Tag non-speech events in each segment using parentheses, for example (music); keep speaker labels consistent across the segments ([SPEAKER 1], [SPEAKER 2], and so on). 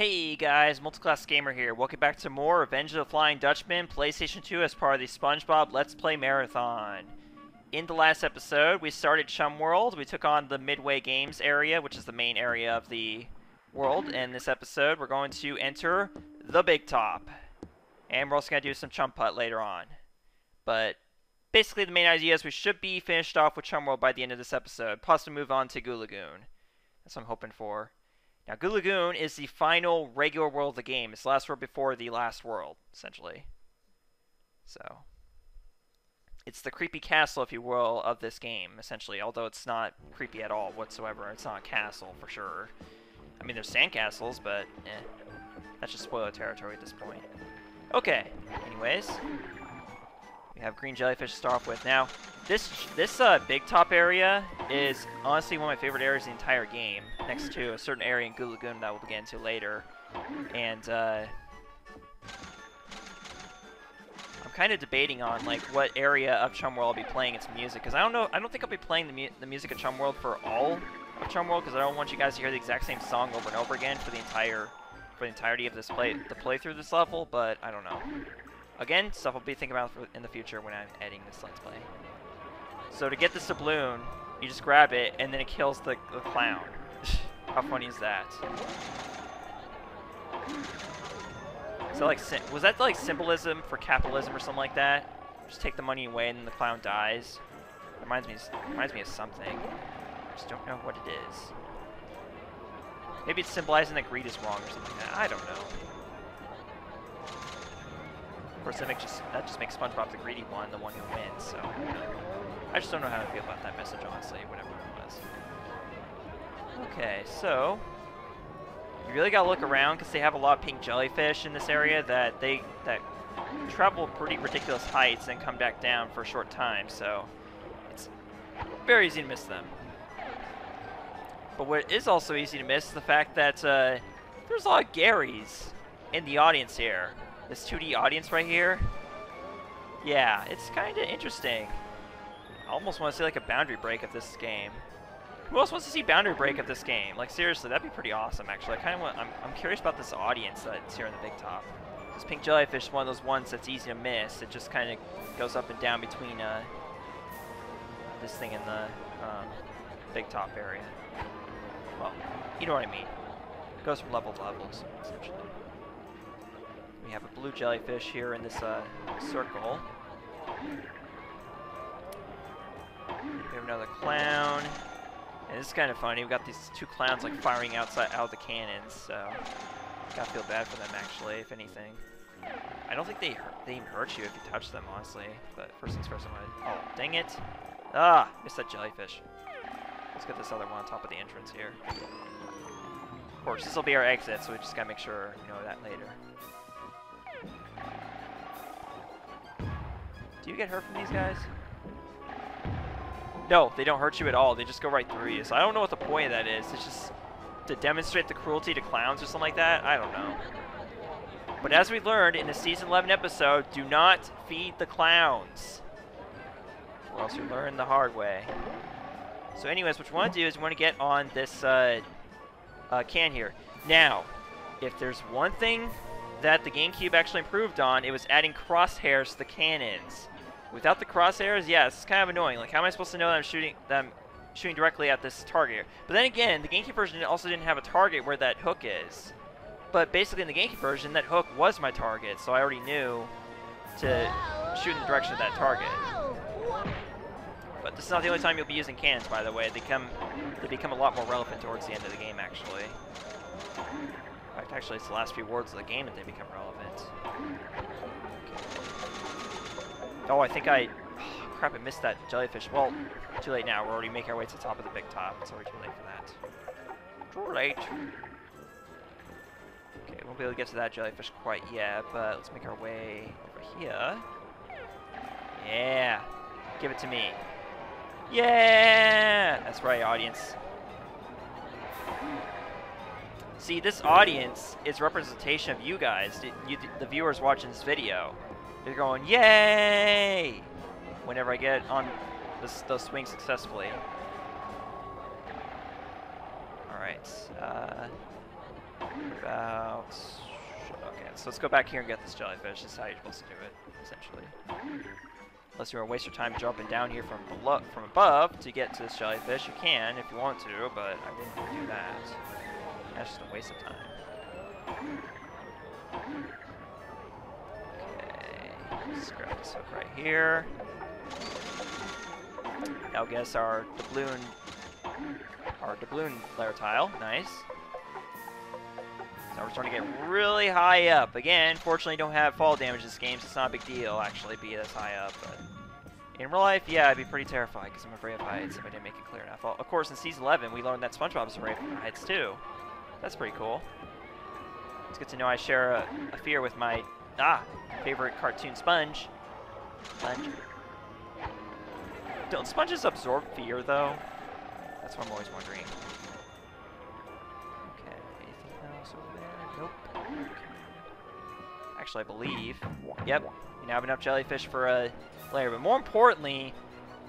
[SPEAKER 1] Hey guys, MultiClassic Gamer here. Welcome back to more Revenge of the Flying Dutchman PlayStation 2 as part of the SpongeBob Let's Play Marathon. In the last episode, we started Chum World. We took on the Midway Games area, which is the main area of the world. In this episode, we're going to enter the Big Top. And we're also going to do some Chum Putt later on. But basically, the main idea is we should be finished off with Chum World by the end of this episode. Plus, we move on to Goo Lagoon. That's what I'm hoping for. Now, Goo Lagoon is the final regular world of the game. It's the last world before the last world, essentially. So, it's the creepy castle, if you will, of this game, essentially. Although it's not creepy at all whatsoever. It's not a castle, for sure. I mean, there's sandcastles, but eh. That's just spoiler territory at this point. Okay, anyways. Have green jellyfish to start off with. Now, this this uh, big top area is honestly one of my favorite areas in the entire game, next to a certain area in Goo Lagoon that we'll get into later. And uh, I'm kind of debating on like what area of Chum World I'll be playing its music, because I don't know. I don't think I'll be playing the, mu the music of Chum World for all of Chum World, because I don't want you guys to hear the exact same song over and over again for the entire for the entirety of this play the playthrough this level. But I don't know. Again, stuff I'll be thinking about in the future when I'm editing this Let's Play. So to get this doubloon, you just grab it, and then it kills the, the clown. (laughs) How funny is that? So like, was that like symbolism for capitalism or something like that? Just take the money away and then the clown dies. Reminds me, reminds me of something. I just don't know what it is. Maybe it's symbolizing that greed is wrong or something like that. I don't know. Of course, that, makes just, that just makes SpongeBob the greedy one, the one who wins, so... I just don't know how to feel about that message, honestly, whatever it was. Okay, so... You really gotta look around, because they have a lot of pink jellyfish in this area that they... that travel pretty ridiculous heights and come back down for a short time, so... It's very easy to miss them. But what is also easy to miss is the fact that uh, there's a lot of Garys in the audience here. This 2D audience right here. Yeah, it's kind of interesting. I almost want to see like a boundary break of this game. Who else wants to see boundary break of this game? Like seriously, that'd be pretty awesome. Actually, I kind of want. I'm, I'm curious about this audience that's here in the big top. This pink jellyfish is one of those ones that's easy to miss. It just kind of goes up and down between uh, this thing and the um, big top area. Well, you know what I mean. It goes from level to level, essentially. We have a blue jellyfish here in this uh, circle. We have another clown. And this is kind of funny. We've got these two clowns like firing outside out of the cannons, so gotta feel bad for them actually, if anything. I don't think they hurt, they even hurt you if you touch them, honestly. But first things first, I'm gonna. Oh, dang it! Ah, missed that jellyfish. Let's get this other one on top of the entrance here. Of course, this will be our exit, so we just gotta make sure you know that later. Do you get hurt from these guys? No, they don't hurt you at all. They just go right through you. So I don't know what the point of that is. It's just to demonstrate the cruelty to clowns or something like that. I don't know. But as we learned in the Season 11 episode, do not feed the clowns. Or else you learn the hard way. So anyways, what you want to do is you want to get on this uh, uh, can here. Now, if there's one thing that the GameCube actually improved on, it was adding crosshairs to the cannons. Without the crosshairs, yeah, it's kind of annoying. Like, how am I supposed to know that I'm shooting that I'm shooting directly at this target? But then again, the GameCube version also didn't have a target where that hook is. But basically, in the GameCube version, that hook was my target, so I already knew to shoot in the direction of that target. But this is not the only time you'll be using cannons, by the way. They come, they become a lot more relevant towards the end of the game, actually. Fact, actually, it's the last few words of the game that they become relevant. Oh, I think I... Oh, (sighs) crap, I missed that jellyfish. Well, too late now. We're already making our way to the top of the big top. It's already too late for that. Too late. Okay, we won't be able to get to that jellyfish quite yet, but let's make our way over here. Yeah. Give it to me. Yeah! That's right, audience. See, this audience is representation of you guys, the, you, the viewers watching this video. They're going, yay! Whenever I get on this, the swing successfully. Alright. Uh, About. Okay, so let's go back here and get this jellyfish. This is how you're supposed to do it, essentially. Unless you want to waste your time jumping down here from below, from above to get to this jellyfish, you can if you want to, but I wouldn't do that. That's just a waste of time. Okay, grab this hook right here. Now guess our doubloon, our doubloon layer tile. Nice. So we're starting to get really high up. Again, fortunately don't have fall damage this game, so it's not a big deal actually be this high up. But in real life, yeah, I'd be pretty terrified because I'm afraid of heights if I didn't make it clear enough. Well, of course, in Season 11, we learned that SpongeBob is afraid of heights too. That's pretty cool. It's good to know I share a, a fear with my, ah, favorite cartoon sponge. Sponge. Don't sponges absorb fear, though? That's what I'm always wondering. Okay, anything else over there? Nope. Actually, I believe. Yep, you now have enough jellyfish for a layer. But more importantly,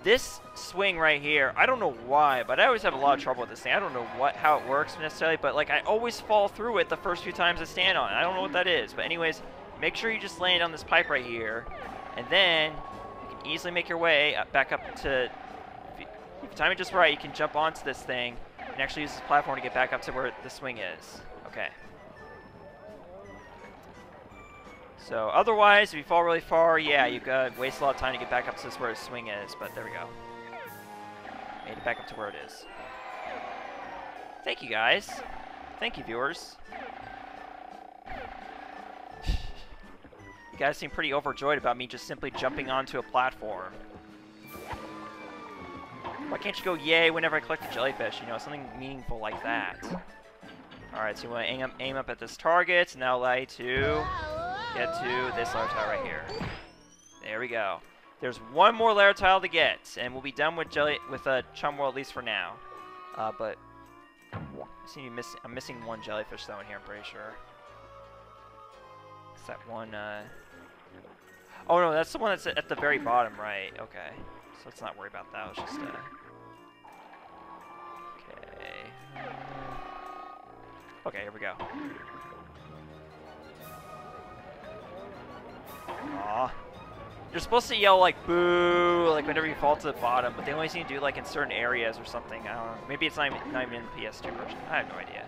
[SPEAKER 1] this swing right here, I don't know why, but I always have a lot of trouble with this thing. I don't know what how it works necessarily, but like I always fall through it the first few times I stand on it. I don't know what that is. But anyways, make sure you just land on this pipe right here, and then you can easily make your way back up to, if you, if you time it just right, you can jump onto this thing and actually use this platform to get back up to where the swing is. Okay. So otherwise, if you fall really far, yeah, you could waste a lot of time to get back up to this where the swing is, but there we go. Made it back up to where it is. Thank you guys. Thank you viewers. You guys seem pretty overjoyed about me just simply jumping onto a platform. Why can't you go yay whenever I collect a jellyfish? You know, something meaningful like that. Alright, so you want to aim up, aim up at this target, now you to get to this layer tile right here. There we go. There's one more layer tile to get, and we'll be done with jelly with a uh, world at least for now. Uh, but I seem to miss I'm missing one jellyfish though in here. I'm pretty sure. It's that one. Uh... Oh no, that's the one that's at the very bottom, right? Okay, so let's not worry about that. Let's just. Uh... Okay. Okay, here we go. Aw. You're supposed to yell like boo, like whenever you fall to the bottom, but they only seem to do like in certain areas or something. I don't know. Maybe it's not even, not even in the PS2 version. I have no idea.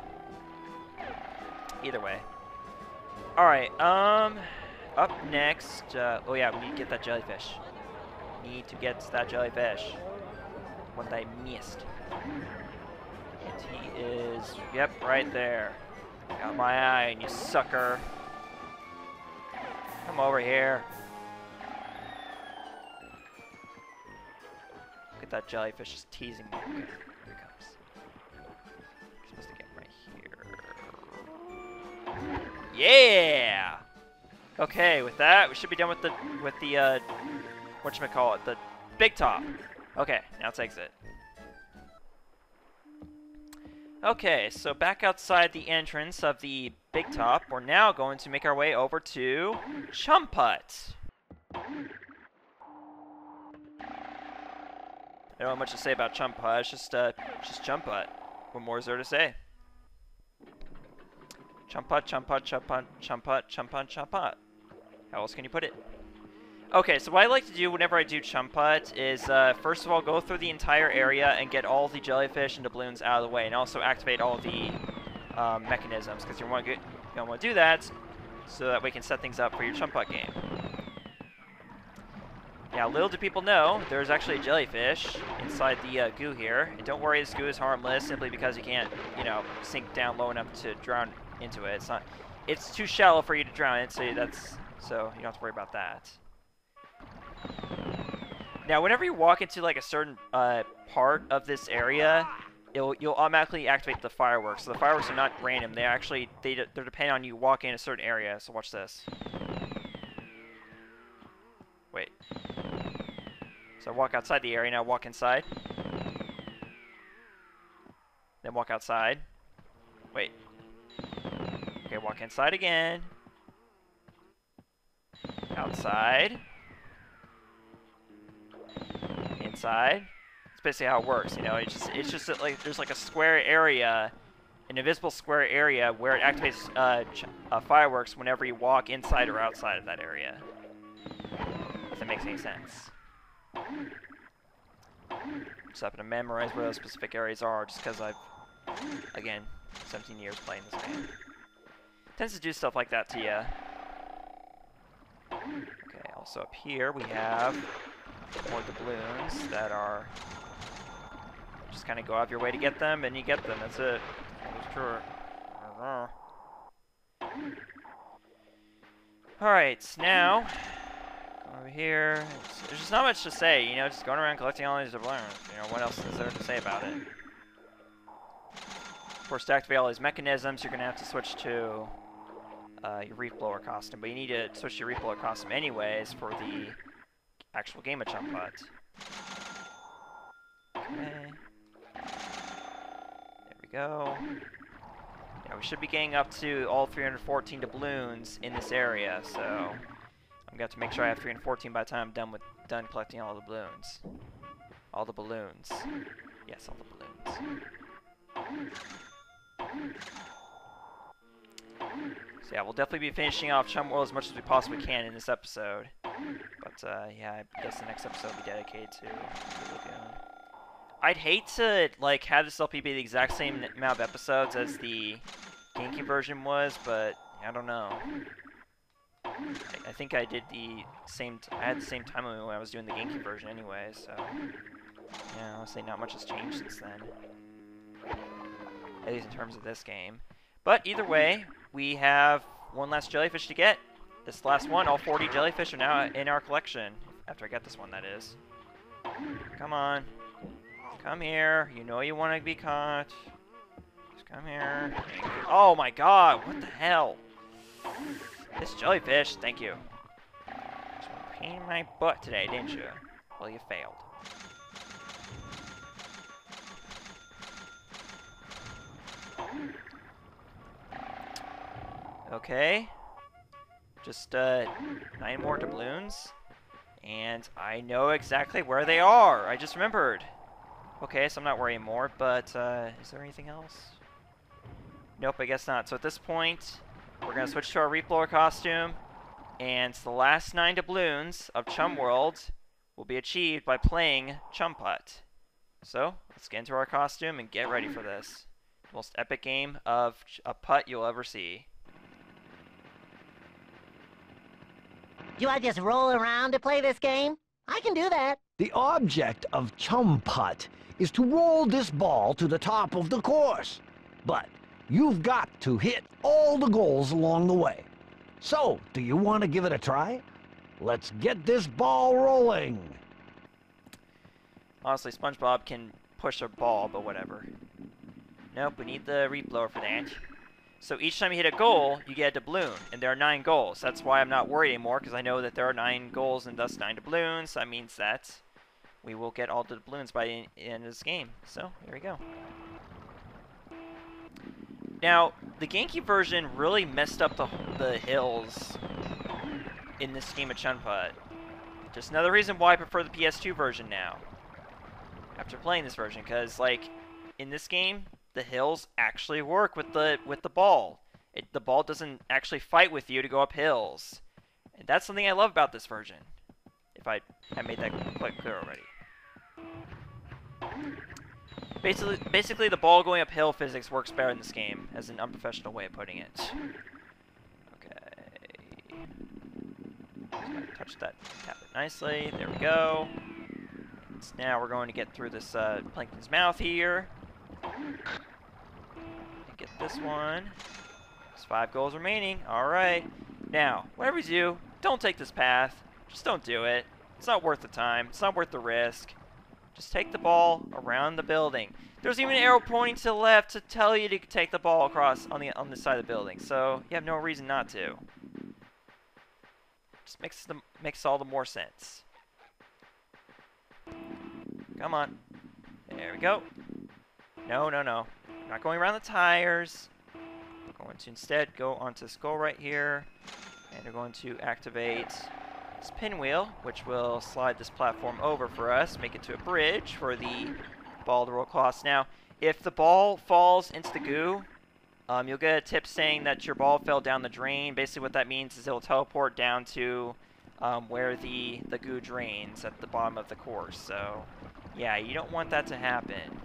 [SPEAKER 1] Either way. Alright, um, up next, uh, oh yeah, we need to get that jellyfish. Need to get that jellyfish. One that I missed. And he is, yep, right there. Got my eye, and you sucker. Come over here. Look at that jellyfish just teasing me. Okay, here he comes. You're supposed to get right here. Yeah! Okay, with that, we should be done with the with the uh whatchamacallit, the big top. Okay, now let's exit. Okay, so back outside the entrance of the Big Top, we're now going to make our way over to Chum Putt. I don't have much to say about Chum Putt, it's just, uh, just Chum Putt. What more is there to say? Chum Putt, Chumput, Chum Putt, Chumput, Chum Putt, Chumput. How else can you put it? Okay, so what I like to do whenever I do Chum Putt is, uh, first of all, go through the entire area and get all the jellyfish and doubloons out of the way, and also activate all the um, mechanisms, because you want to want to do that so that we can set things up for your Chum Putt game. Now, little do people know, there's actually a jellyfish inside the uh, goo here. And don't worry, this goo is harmless simply because you can't, you know, sink down low enough to drown into it. It's not, it's too shallow for you to drown it, so that's, so you don't have to worry about that. Now, whenever you walk into like a certain uh, part of this area, it'll, you'll automatically activate the fireworks. So the fireworks are not random. They actually they they're dependent on you walking in a certain area. So watch this. Wait. So I walk outside the area. Now walk inside. Then walk outside. Wait. Okay, walk inside again. Outside inside. It's basically how it works, you know. It's just it's just like there's like a square area, an invisible square area where it activates uh, uh, fireworks whenever you walk inside or outside of that area. If that makes any sense. Just happen to memorize where those specific areas are just because I've, again, 17 years playing this game. Tends to do stuff like that to you. Okay, also up here we have more doubloons that are just kind of go out of your way to get them, and you get them. That's it. Sure. Alright, now, over here, there's just not much to say, you know, just going around collecting all these doubloons. You know, what else is there to say about it? Of course, to activate all these mechanisms, you're going to have to switch to uh, your reef blower costume, but you need to switch to your reef blower costume anyways for the actual game of Chum Putt. Okay. There we go. Yeah, we should be getting up to all 314 doubloons in this area, so I'm gonna have to make sure I have 314 by the time I'm done with done collecting all the balloons. All the balloons. Yes, all the balloons. So yeah, we'll definitely be finishing off Chum World as much as we possibly can in this episode. But uh, yeah, I guess the next episode will be dedicated to, Lagoon. I'd hate to like have this LP be the exact same amount of episodes as the GameCube version was, but I don't know. I, I think I did the same. I had the same time when I was doing the GameCube version anyway, so yeah, I'll say not much has changed since then. At least in terms of this game. But either way, we have one last jellyfish to get. This last one, all 40 jellyfish are now in our collection. After I get this one, that is. Come on. Come here. You know you want to be caught. Just come here. Oh my god, what the hell? This jellyfish, thank you. Just pain in my butt today, didn't you? Well, you failed. Okay. Just uh, nine more doubloons. And I know exactly where they are. I just remembered. Okay, so I'm not worrying more, but uh, is there anything else? Nope, I guess not. So at this point, we're going to switch to our Reef costume. And the last nine doubloons of Chum World will be achieved by playing Chum Putt. So, let's get into our costume and get ready for this. Most epic game of a putt you'll ever see.
[SPEAKER 2] Do I just roll around to play this game? I can do that.
[SPEAKER 3] The object of Chum Putt is to roll this ball to the top of the course. But you've got to hit all the goals along the way. So, do you want to give it a try? Let's get this ball rolling.
[SPEAKER 1] Honestly, SpongeBob can push a ball, but whatever. Nope, we need the reef blower for that. So each time you hit a goal, you get a doubloon, and there are nine goals. That's why I'm not worried anymore, because I know that there are nine goals and thus nine doubloons. So that means that we will get all the doubloons by the end of this game. So, here we go. Now, the GameCube version really messed up the, the hills in this game of Chum Putt. Just another reason why I prefer the PS2 version now. After playing this version, because, like, in this game, the hills actually work with the with the ball. It, the ball doesn't actually fight with you to go up hills. And that's something I love about this version. If I, I made that quite clear already. Basically, basically, the ball going uphill physics works better in this game, as an unprofessional way of putting it. Okay. touch that, tap it nicely. There we go. Now we're going to get through this uh, plankton's mouth here. Get this one. There's five goals remaining. Alright. Now, whatever you do, don't take this path. Just don't do it. It's not worth the time. It's not worth the risk. Just take the ball around the building. There's even an arrow pointing to the left to tell you to take the ball across on the on the side of the building. So you have no reason not to. Just makes the makes all the more sense. Come on. There we go. No, no, no. Not going around the tires. Going to instead go onto skull right here. And we're going to activate this pinwheel, which will slide this platform over for us, make it to a bridge for the ball to roll across. Now, if the ball falls into the goo, um, you'll get a tip saying that your ball fell down the drain. Basically, what that means is it'll teleport down to um, where the, the goo drains at the bottom of the course. So, yeah, you don't want that to happen.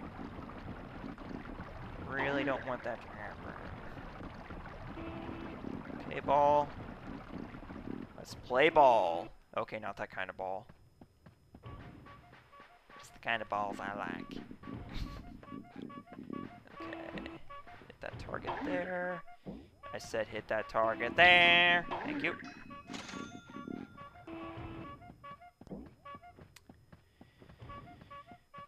[SPEAKER 1] Really don't want that to happen. Okay, ball. Let's play ball. Okay, not that kind of ball. Just the kind of balls I like. okay. Hit that target there. I said hit that target there. Thank you.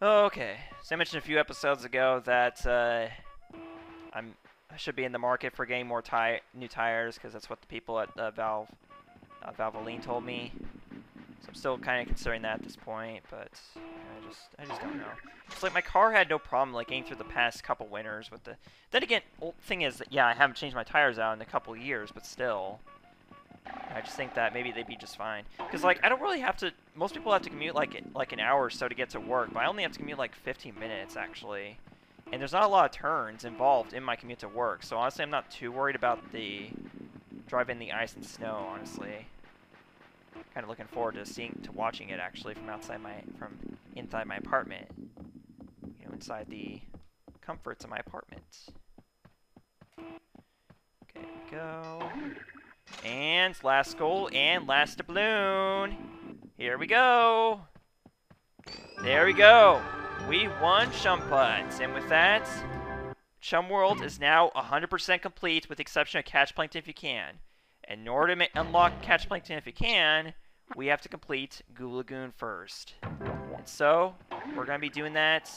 [SPEAKER 1] Okay, so I mentioned a few episodes ago that uh, I'm I should be in the market for getting more tire new tires because that's what the people at uh, Valve uh, Valvoline told me. So I'm still kind of considering that at this point, but I just I just don't know. It's like my car had no problem like getting through the past couple winters with the. Then again, old thing is that yeah, I haven't changed my tires out in a couple years, but still. I just think that maybe they'd be just fine. Because, like, I don't really have to... Most people have to commute, like, like an hour or so to get to work, but I only have to commute, like, 15 minutes, actually. And there's not a lot of turns involved in my commute to work, so honestly, I'm not too worried about the... driving the ice and snow, honestly. Kind of looking forward to seeing... to watching it, actually, from outside my... from inside my apartment. You know, inside the comforts of my apartment. Okay, go. And last goal and last doubloon. Here we go. There we go. We won Chum Putt. And with that, Chum World is now 100% complete with the exception of Catch Plankton if you can. And in order to unlock Catch Plankton if you can, we have to complete Goo Lagoon first. And so, we're going to be doing that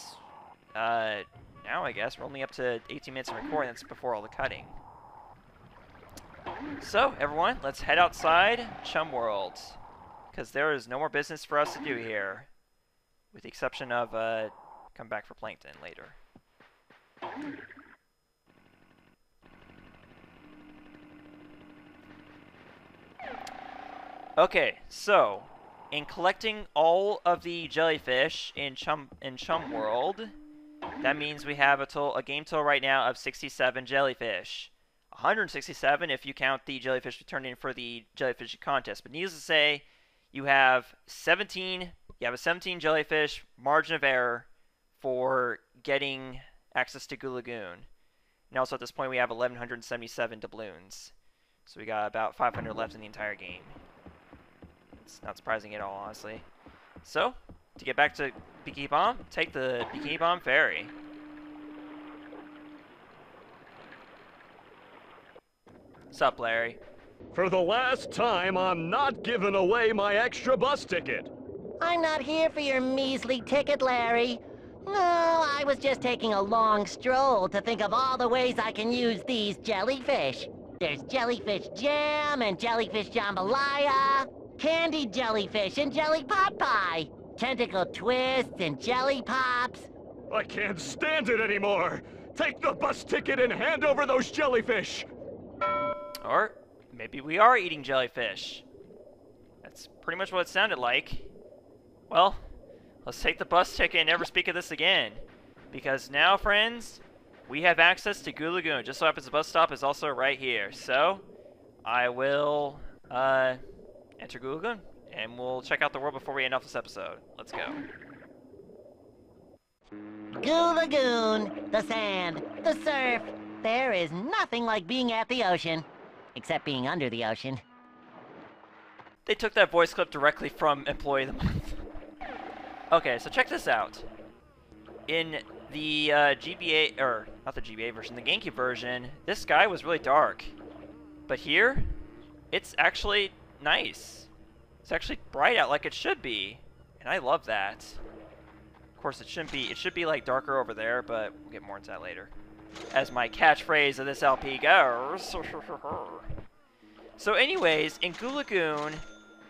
[SPEAKER 1] uh, now, I guess. We're only up to 18 minutes of recording. That's before all the cutting. So, everyone, let's head outside Chum World. Because there is no more business for us to do here. With the exception of, uh, come back for Plankton later. Okay, so, in collecting all of the jellyfish in Chum, in Chum World, that means we have a, total, a game total right now of 67 jellyfish. 167 if you count the jellyfish we turned in for the jellyfish contest. But needless to say, you have 17. You have a 17 jellyfish margin of error for getting access to Goo Lagoon. And also at this point we have 1177 doubloons. So we got about 500 left in the entire game. It's not surprising at all, honestly. So, to get back to Bikini Bottom, take the Bikini Bottom ferry. Sup, Larry?
[SPEAKER 4] For the last time, I'm not giving away my extra bus ticket.
[SPEAKER 2] I'm not here for your measly ticket, Larry. No, I was just taking a long stroll to think of all the ways I can use these jellyfish. There's jellyfish jam and jellyfish jambalaya, candied jellyfish and jelly pot pie, tentacle twists and jelly pops.
[SPEAKER 4] I can't stand it anymore. Take the bus ticket and hand over those jellyfish.
[SPEAKER 1] Or maybe we are eating jellyfish. That's pretty much what it sounded like. Well, let's take the bus ticket and never speak of this again. Because now, friends, we have access to Goo Lagoon. Just so happens the bus stop is also right here. So, I will uh, enter Goo Lagoon, and we'll check out the world before we end off this episode. Let's go.
[SPEAKER 2] Goo Lagoon, the sand, the surf. There is nothing like being at the ocean. Except being under the ocean.
[SPEAKER 1] They took that voice clip directly from Employee of the Month. Okay, so check this out. In the uh, GBA, or not the GBA version, the GameCube version, this sky was really dark. But here, it's actually nice. It's actually bright out like it should be. And I love that. Of course, it shouldn't be, it should be like darker over there, but we'll get more into that later as my catchphrase of this LP goes. (laughs) so anyways, in Goo Lagoon,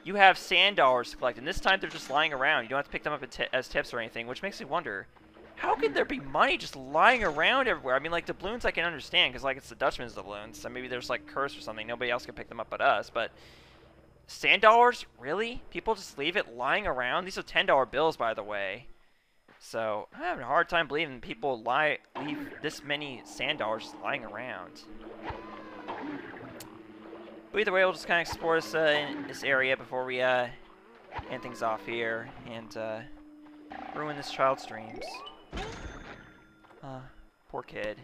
[SPEAKER 1] you have sand dollars to collect, and this time they're just lying around. You don't have to pick them up as tips or anything, which makes me wonder, how could there be money just lying around everywhere? I mean, like, doubloons I can understand, because, like, it's the Dutchman's doubloons, so maybe there's, like, curse or something. Nobody else can pick them up but us, but sand dollars? Really? People just leave it lying around? These are $10 bills, by the way. So I'm having a hard time believing people lie leave this many sand dollars lying around. But either way, we'll just kind of explore this, uh, this area before we uh, end things off here and uh, ruin this child's dreams. Uh, poor kid.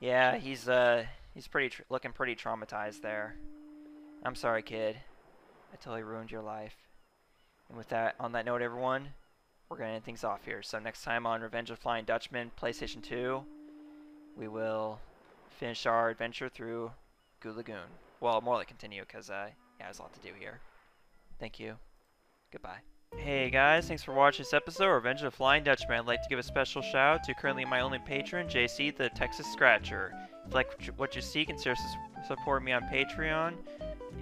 [SPEAKER 1] Yeah, he's uh, he's pretty looking pretty traumatized there. I'm sorry, kid. I totally ruined your life. And with that, on that note, everyone, we're gonna end things off here. So next time on Revenge of Flying Dutchman, PlayStation 2, we will finish our adventure through Goo Lagoon. Well, more like continue, because uh, yeah, there's a lot to do here. Thank you. Goodbye. Hey guys, thanks for watching this episode of Revenge of the Flying Dutchman. I'd like to give a special shout out to currently my only patron, JC the Texas Scratcher. If you like what you see, consider support me on Patreon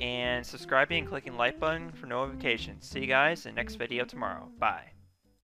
[SPEAKER 1] and subscribing and clicking like button for notifications. See you guys in the next video tomorrow. Bye.